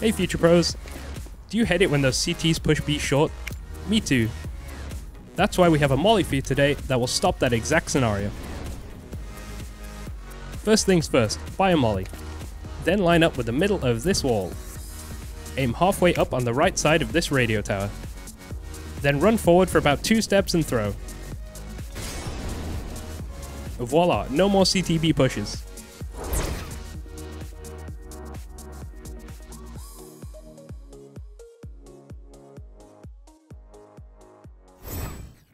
Hey Future Pros, do you hate it when those CTs push B short? Me too. That's why we have a molly for you today that will stop that exact scenario. First things first, buy a molly. Then line up with the middle of this wall. Aim halfway up on the right side of this radio tower. Then run forward for about two steps and throw. Voila, no more CTB pushes.